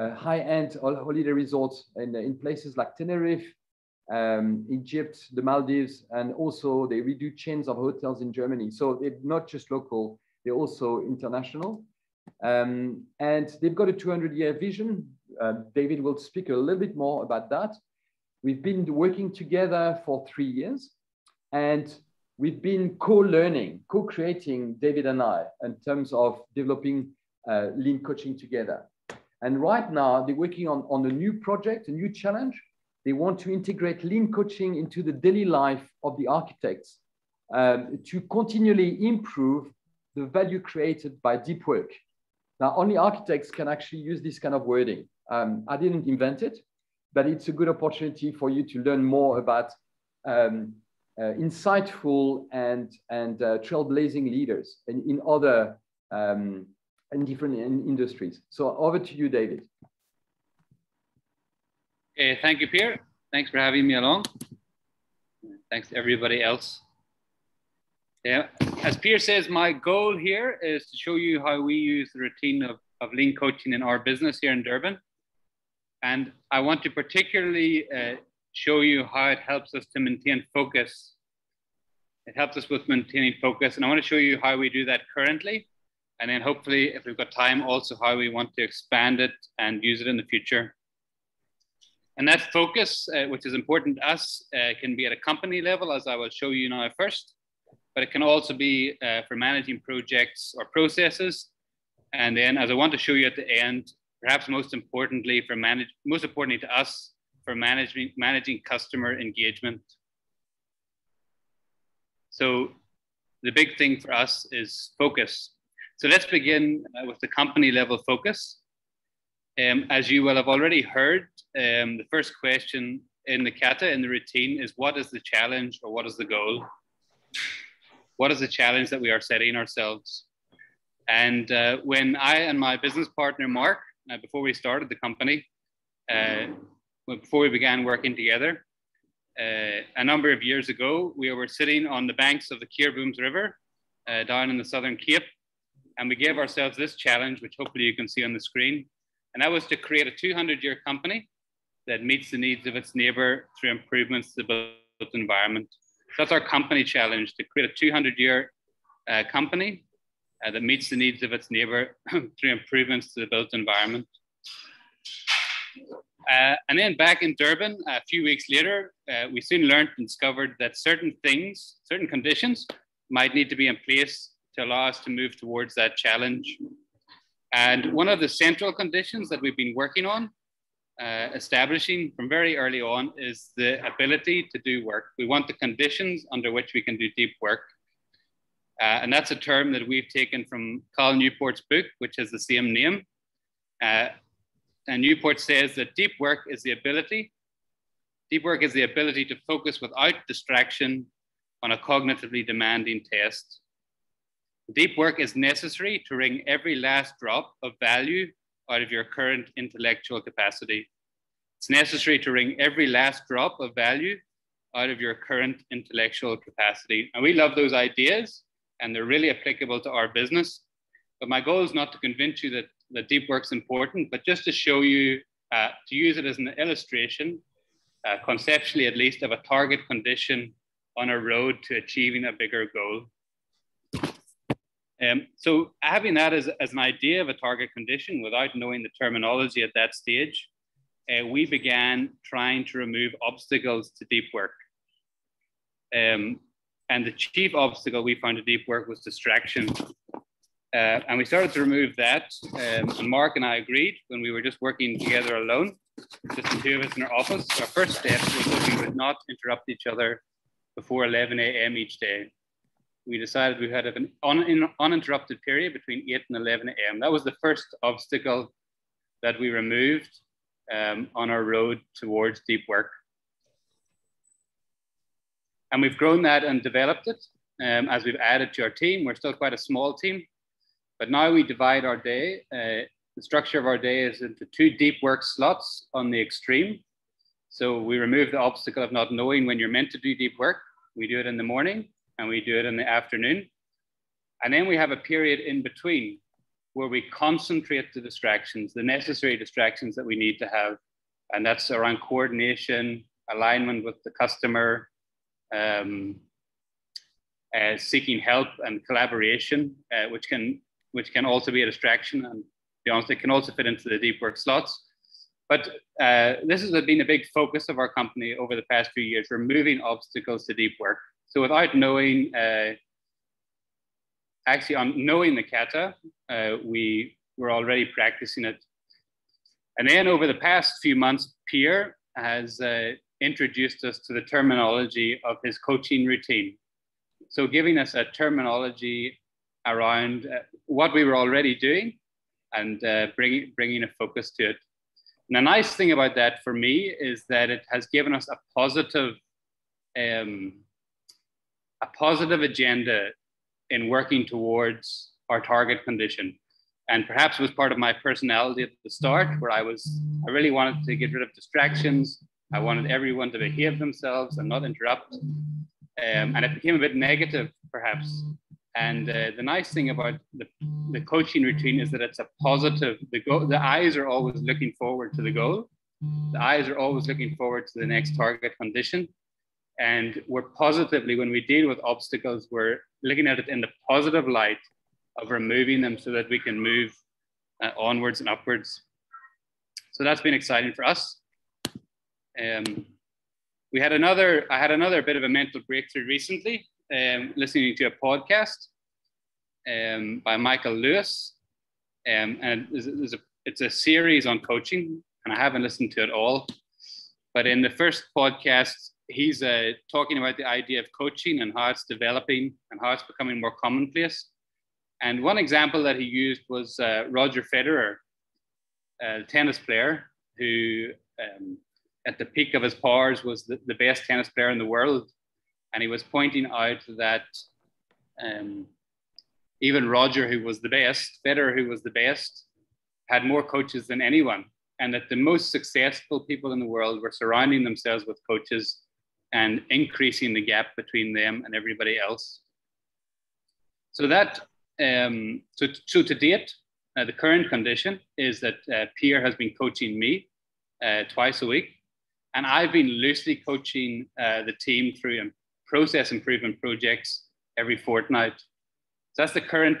uh, high end holiday resorts in, in places like Tenerife, um, Egypt, the Maldives, and also they redo chains of hotels in Germany. So they're not just local, they're also international. Um, and they've got a 200 year vision uh, David will speak a little bit more about that. We've been working together for three years and we've been co-learning, co-creating, David and I, in terms of developing uh, lean coaching together. And right now they're working on, on a new project, a new challenge. They want to integrate lean coaching into the daily life of the architects um, to continually improve the value created by deep work. Now, only architects can actually use this kind of wording. Um, I didn't invent it, but it's a good opportunity for you to learn more about um, uh, insightful and, and uh, trailblazing leaders in, in other um, in different in industries. So over to you, David. Okay, thank you, Pierre. Thanks for having me along. Thanks to everybody else. Yeah, as Pierre says, my goal here is to show you how we use the routine of, of lean coaching in our business here in Durban. And I want to particularly uh, show you how it helps us to maintain focus. It helps us with maintaining focus. And I want to show you how we do that currently. And then hopefully, if we've got time, also how we want to expand it and use it in the future. And that focus, uh, which is important to us, uh, can be at a company level, as I will show you now first, but it can also be uh, for managing projects or processes. And then, as I want to show you at the end, perhaps most importantly for manage, most importantly to us for managing, managing customer engagement. So the big thing for us is focus. So let's begin uh, with the company level focus. Um, as you will have already heard, um, the first question in the kata, in the routine, is what is the challenge or what is the goal? What is the challenge that we are setting ourselves? And uh, when I and my business partner, Mark, uh, before we started the company, uh, before we began working together. Uh, a number of years ago, we were sitting on the banks of the Keurbooms River uh, down in the Southern Cape, and we gave ourselves this challenge, which hopefully you can see on the screen, and that was to create a 200-year company that meets the needs of its neighbor through improvements to the built environment. That's our company challenge, to create a 200-year uh, company uh, that meets the needs of its neighbor through improvements to the built environment. Uh, and then back in Durban, a few weeks later, uh, we soon learned and discovered that certain things, certain conditions might need to be in place to allow us to move towards that challenge. And one of the central conditions that we've been working on, uh, establishing from very early on, is the ability to do work. We want the conditions under which we can do deep work. Uh, and that's a term that we've taken from Cal Newport's book, which has the same name. And Newport says that deep work is the ability, deep work is the ability to focus without distraction on a cognitively demanding test. Deep work is necessary to wring every last drop of value out of your current intellectual capacity. It's necessary to wring every last drop of value out of your current intellectual capacity. And we love those ideas and they're really applicable to our business. But my goal is not to convince you that, that deep work's important, but just to show you, uh, to use it as an illustration, uh, conceptually at least, of a target condition on a road to achieving a bigger goal. Um, so having that as, as an idea of a target condition without knowing the terminology at that stage, uh, we began trying to remove obstacles to deep work. Um, and the chief obstacle we found to deep work was distraction. Uh, and we started to remove that. Um, and Mark and I agreed when we were just working together alone, just the two of us in our office. Our first step was that we would not interrupt each other before 11 a.m. each day. We decided we had an un uninterrupted period between 8 and 11 a.m. That was the first obstacle that we removed um, on our road towards deep work. And we've grown that and developed it um, as we've added to our team. We're still quite a small team, but now we divide our day. Uh, the structure of our day is into two deep work slots on the extreme. So we remove the obstacle of not knowing when you're meant to do deep work. We do it in the morning and we do it in the afternoon. And then we have a period in between where we concentrate the distractions, the necessary distractions that we need to have. And that's around coordination, alignment with the customer, um, uh, seeking help and collaboration, uh, which can which can also be a distraction. And be honest, it can also fit into the deep work slots. But uh, this has been a big focus of our company over the past few years, removing obstacles to deep work. So without knowing, uh, actually on knowing the kata, uh, we were already practicing it. And then over the past few months, Pierre has uh, introduced us to the terminology of his coaching routine. So, giving us a terminology around uh, what we were already doing and uh, bringing, bringing a focus to it. And the nice thing about that for me is that it has given us a positive, um, a positive agenda in working towards our target condition. And perhaps it was part of my personality at the start, where I was, I really wanted to get rid of distractions. I wanted everyone to behave themselves and not interrupt. Um, and it became a bit negative, perhaps. And uh, the nice thing about the, the coaching routine is that it's a positive. The, go- the eyes are always looking forward to the goal. The eyes are always looking forward to the next target condition. And we're positively, when we deal with obstacles, we're looking at it in the positive light of removing them so that we can move uh, onwards and upwards. So that's been exciting for us. Um, we had another, I had another bit of a mental breakthrough recently, um, listening to a podcast um, by Michael Lewis. Um, and there's, a, it's a series on coaching, and I haven't listened to it all. But in the first podcast, he's uh, talking about the idea of coaching and how it's developing and how it's becoming more commonplace. And one example that he used was uh, Roger Federer, a tennis player who um, at the peak of his powers was the, the best tennis player in the world. And he was pointing out that um, even Roger, who was the best, Federer, who was the best, had more coaches than anyone. And that the most successful people in the world were surrounding themselves with coaches and increasing the gap between them and everybody else. So that, um, so, so to date, uh, the current condition is that uh, Pierre has been coaching me uh, twice a week and I've been loosely coaching uh, the team through process improvement projects every fortnight. So that's the current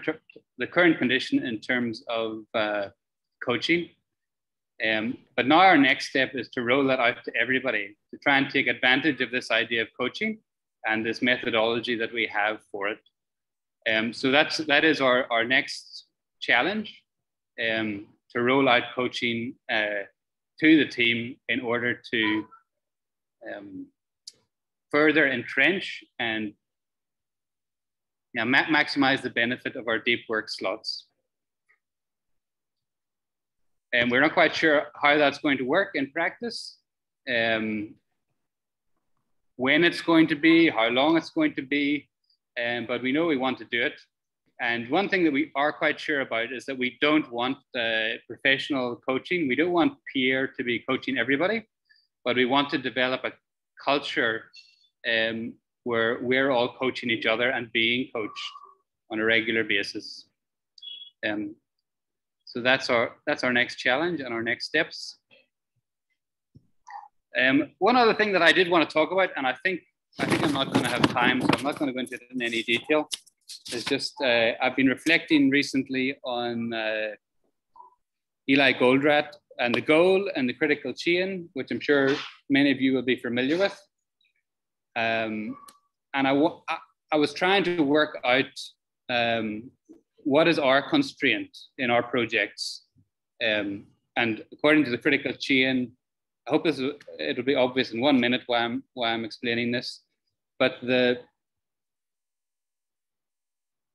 the current condition in terms of uh, coaching. Um, but now our next step is to roll that out to everybody to try and take advantage of this idea of coaching and this methodology that we have for it. Um, so that's that is our, our next challenge um, to roll out coaching uh, to the team in order to um, further entrench and yeah, ma maximize the benefit of our deep work slots. And we're not quite sure how that's going to work in practice, um, when it's going to be, how long it's going to be, um, but we know we want to do it. And one thing that we are quite sure about is that we don't want uh, professional coaching. We don't want Pierre to be coaching everybody, but we want to develop a culture um, where we're all coaching each other and being coached on a regular basis. Um, so that's our that's our next challenge and our next steps. Um, one other thing that I did want to talk about, and I think I think I'm not going to have time, so I'm not going to go into it in any detail. Is just uh, I've been reflecting recently on uh, Eli Goldratt and the goal and the critical chain, which I'm sure many of you will be familiar with. Um, and I, was trying to work out um, what is our constraint in our projects. Um, and according to the critical chain, I hope this it'll be obvious in one minute why I'm why I'm explaining this. But the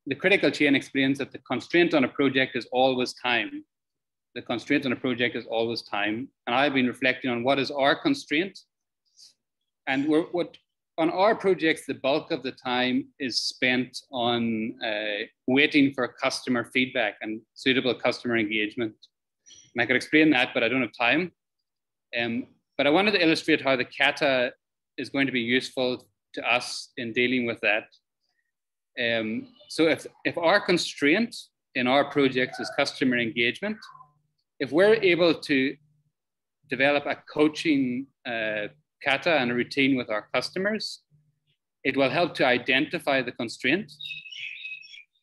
the critical chain explains that the constraint on a project is always time. The constraint on a project is always time. And I've been reflecting on what is our constraint. And what on our projects, the bulk of the time is spent on uh, waiting for customer feedback and suitable customer engagement. And I could explain that, but I don't have time. Um, but I wanted to illustrate how the kata is going to be useful to us in dealing with that. Um, so if, if our constraint in our projects is customer engagement, if we're able to develop a coaching uh, kata and a routine with our customers. It will help to identify the constraint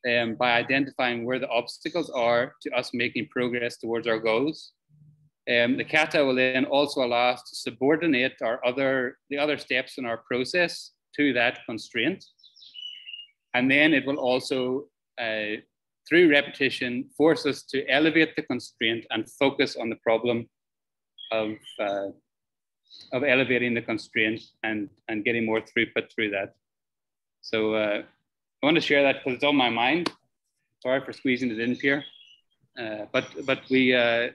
um, by identifying where the obstacles are to us making progress towards our goals. Um, the kata will then also allow us to subordinate our other, the other steps in our process to that constraint. And then it will also, uh, through repetition, force us to elevate the constraint and focus on the problem of uh, of elevating the constraint and, and getting more throughput through that. So uh, I want to share that because it's on my mind. Sorry for squeezing it in here. Uh, but but we, uh,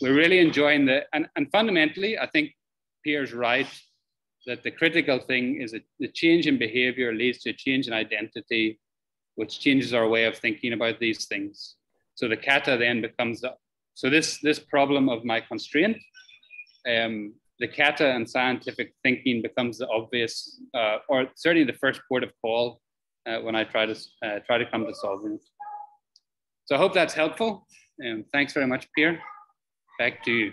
we're really enjoying the, and, and fundamentally, I think Pierre's right that the critical thing is that the change in behavior leads to a change in identity, which changes our way of thinking about these things. So the kata then becomes, so this, this problem of my constraint um, the kata and scientific thinking becomes the obvious, uh, or certainly the first port of call uh, when I try to uh, try to come to solving it. So I hope that's helpful. And thanks very much, Pierre. Back to you.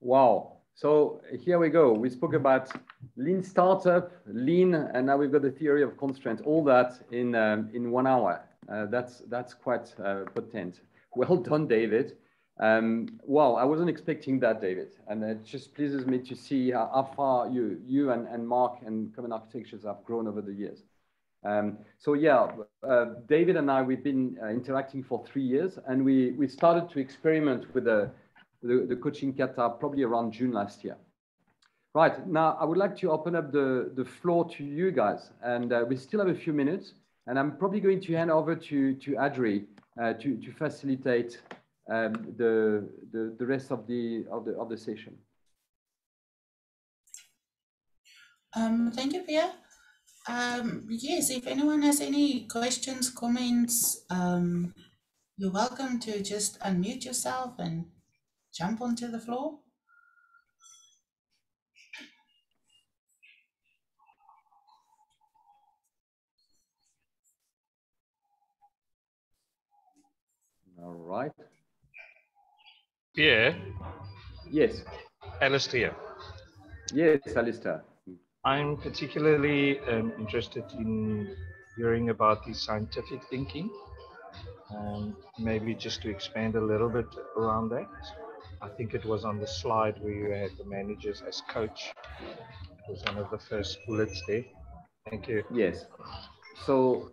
Wow. So here we go. We spoke about lean startup, lean, and now we've got the theory of constraint. All that in um, in one hour. Uh, that's that's quite uh, potent. Well done, David. Um, well, I wasn't expecting that, David, and it just pleases me to see how, how far you, you and, and Mark and Common Architectures have grown over the years. Um, so yeah, uh, David and I, we've been uh, interacting for three years, and we, we started to experiment with the, the, the coaching kata probably around June last year. Right, now I would like to open up the, the floor to you guys, and uh, we still have a few minutes, and I'm probably going to hand over to, to Adri uh, to, to facilitate um, the, the, the rest of the, of the, of the session. Um, thank you, Pierre. Um, yes, if anyone has any questions, comments, um, you're welcome to just unmute yourself and jump onto the floor. All right. Pierre? Yes. Alistair. Yes, Alistair. I'm particularly um, interested in hearing about the scientific thinking Um, maybe just to expand a little bit around that. I think it was on the slide where you had the managers as coach. It was one of the first bullets there. Thank you. Yes. So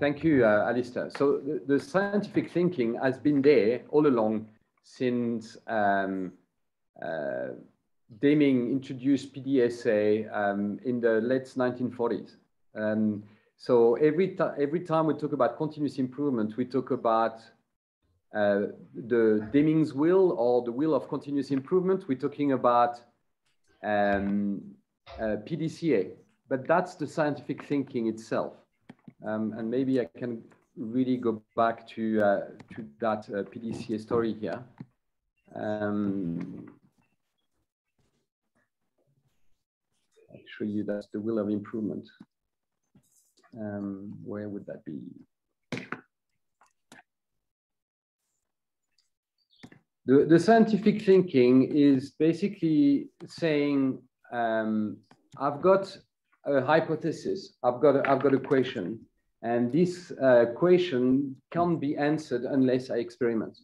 thank you, uh, Alistair. So the, the, scientific thinking has been there all along since um, uh, Deming introduced PDSA um, in the late 1940s. Um, so every, every time we talk about continuous improvement, we talk about uh, the Deming's wheel or the wheel of continuous improvement. We're talking about um, uh, PDCA, but that's the scientific thinking itself. Um, and maybe I can really go back to, uh, to that uh, PDCA story here. Um, show you that's the wheel of improvement. Um, where would that be? The, the scientific thinking is basically saying, um, I've got a hypothesis, I've got a, I've got a question, and this uh, question can't be answered unless I experiment.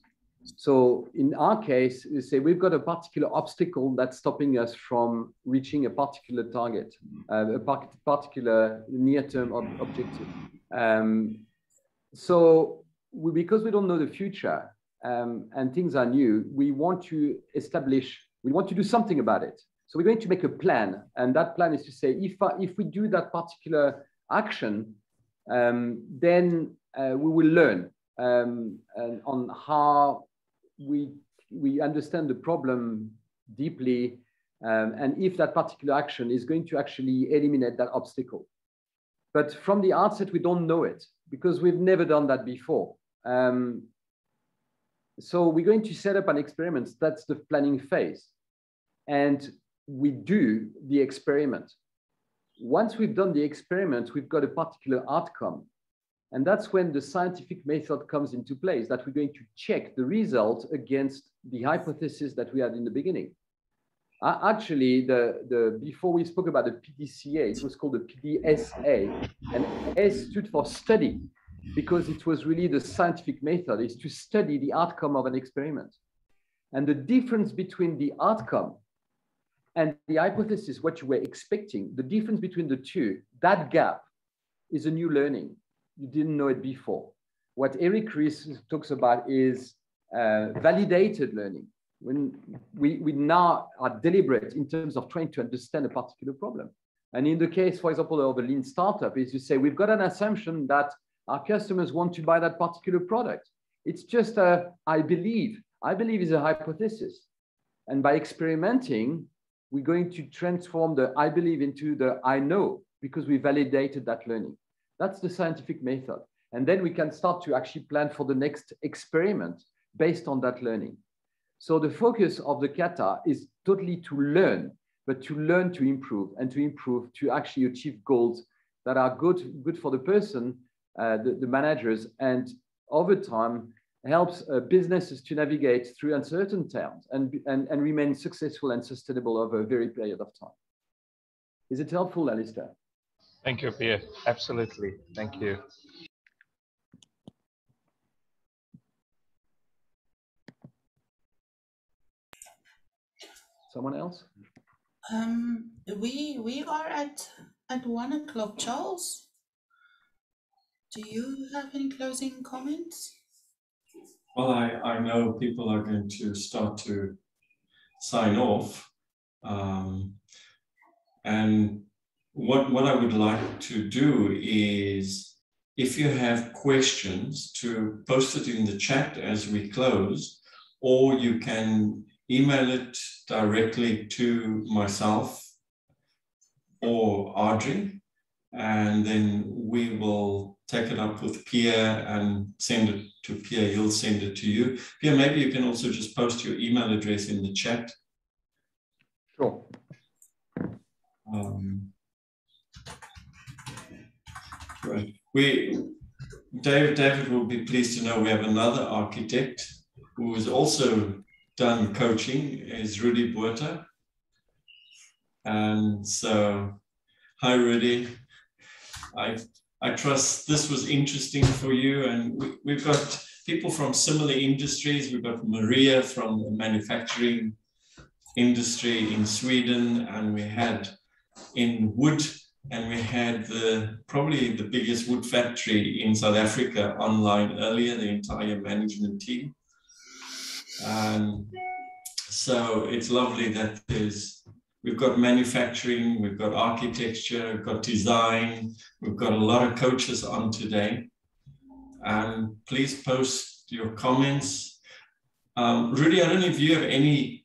So in our case, we say we've got a particular obstacle that's stopping us from reaching a particular target, uh, a particular near-term ob objective. Um, so we, because we don't know the future um, and things are new, we want to establish, we want to do something about it. So we're going to make a plan. And that plan is to say, if, if we do that particular action, um, then uh, we will learn um, on how we, we understand the problem deeply um, and if that particular action is going to actually eliminate that obstacle. But from the outset, we don't know it because we've never done that before. Um, so we're going to set up an experiment. That's the planning phase. And we do the experiment. Once we've done the experiment, we've got a particular outcome. And that's when the scientific method comes into place, that we're going to check the result against the hypothesis that we had in the beginning. Uh, actually, the, the, before we spoke about the PDCA, it was called the PDSA, and S stood for study, because it was really the scientific method, is to study the outcome of an experiment. And the difference between the outcome and the hypothesis, what you were expecting, the difference between the two, that gap is a new learning you didn't know it before. What Eric Ries talks about is uh, validated learning. When we, we now are deliberate in terms of trying to understand a particular problem. And in the case, for example, of a lean startup, is you say, we've got an assumption that our customers want to buy that particular product. It's just a, I believe. I believe is a hypothesis. And by experimenting, we're going to transform the I believe into the I know because we validated that learning. That's the scientific method. And then we can start to actually plan for the next experiment based on that learning. So the focus of the kata is totally to learn, but to learn to improve and to improve to actually achieve goals that are good, good for the person, uh, the, the, managers, and over time helps uh, businesses to navigate through uncertain times and, and, and remain successful and sustainable over a very period of time. Is it helpful, Alistair? Thank you, Pierre. Absolutely. Thank you. Someone else? Um, we we are at at one o'clock, Charles. Do you have any closing comments? Well, I, I know people are going to start to sign off. Um, and what, what I would like to do is if you have questions to post it in the chat as we close, or you can email it directly to myself or Audrey, and then we will take it up with Pierre and send it to Pierre. He'll send it to you. Pierre, maybe you can also just post your email address in the chat. Sure. Um, Right. We, David, David will be pleased to know we have another architect who has also done coaching, is Rudy Buerta. And so, hi, Rudy. I I trust this was interesting for you. And we, we've got people from similar industries. We've got Maria from the manufacturing industry in Sweden, and we had in wood, and we had the probably the biggest wood factory in South Africa online earlier, the entire management team. Um, so it's lovely that there's we've got manufacturing, we've got architecture, we've got design, we've got a lot of coaches on today. And please post your comments. Um, Rudy, I don't know if you have any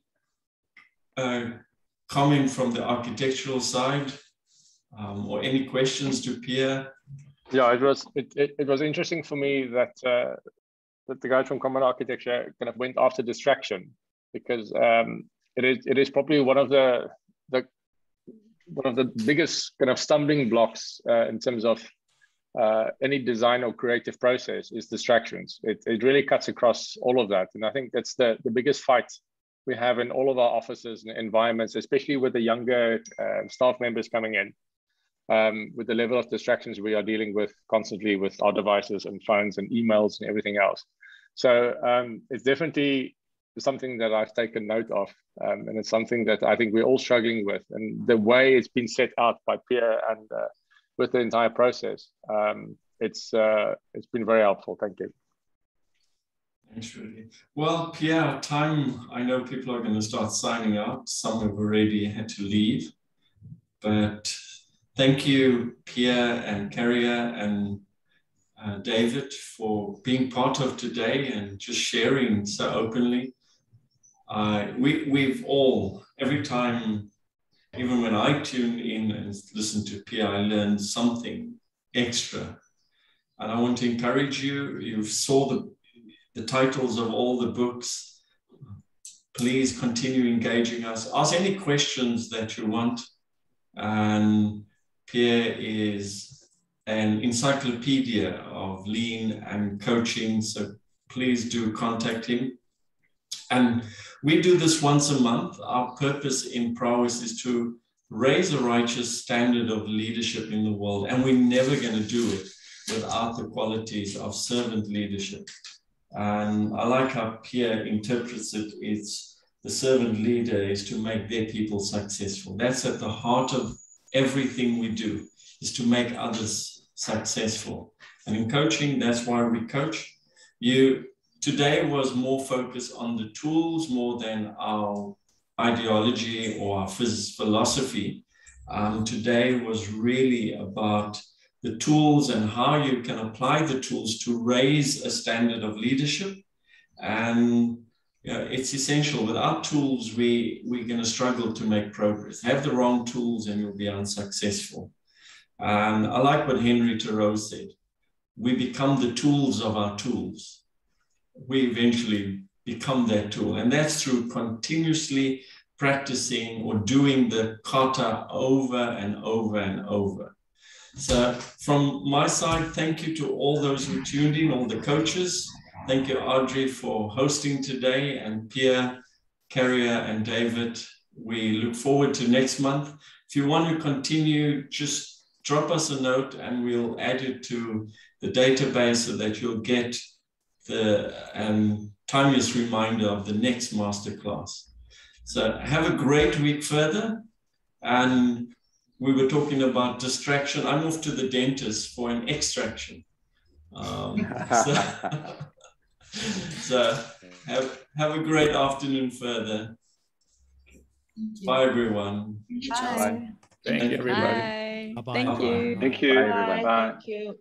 uh, comment from the architectural side um, or any questions to Pierre. Yeah, it was it, it, it was interesting for me that uh, that the guys from Common Architecture kind of went after distraction because um, it is it is probably one of the one of the biggest kind of stumbling blocks uh, in terms of uh, any design or creative process is distractions. It, it really cuts across all of that. And I think that's the, the biggest fight we have in all of our offices and environments, especially with the younger uh, staff members coming in, um, with the level of distractions we are dealing with constantly with our devices and phones and emails and everything else. So um, it's definitely something that I've taken note of, um, and it's something that I think we're all struggling with. And the way it's been set out by Pierre and uh, with the entire process, um, it's uh, it's been very helpful. Thank you. Thanks, Rudy. Well, Pierre, time. I know people are going to start signing out. Some have already had to leave, but thank you, Pierre and Kiria and uh, David, for being part of today and just sharing so openly. We, we've all, every time, even when I tune in and listen to Pierre, I learn something extra. And I want to encourage you, you saw the, the titles of all the books. Please continue engaging us. Ask any questions that you want. And Pierre is an encyclopedia of lean and coaching. So please do contact him. And we do this once a month. Our purpose in Prowess is to raise a righteous standard of leadership in the world. And we're never going to do it without the qualities of servant leadership. And I like how Pierre interprets it. It's the servant leader is to make their people successful. That's at the heart of everything we do, is to make others successful. And in coaching, that's why we coach. You Today was more focused on the tools more than our ideology or our philosophy. Um, today was really about the tools and how you can apply the tools to raise a standard of leadership. And you know, it's essential. Without tools, we, we're going to struggle to make progress. Have the wrong tools and you'll be unsuccessful. And I like what Henry Thoreau said. We become the tools of our tools we eventually become that tool. And that's through continuously practicing or doing the kata over and over and over. So from my side, thank you to all those who tuned in, all the coaches. Thank you, Audrey, for hosting today, and Pierre, Kiria, and David. We look forward to next month. If you want to continue, just drop us a note and we'll add it to the database so that you'll get the um, timeless reminder of the next masterclass. So have a great week further. And we were talking about distraction. I'm off to the dentist for an extraction. Um, so, so have, have a great afternoon further. Bye, everyone. Bye. Thank you, everybody. Bye. Bye-bye. Thank you. Thank you, Bye. everybody. Thank you.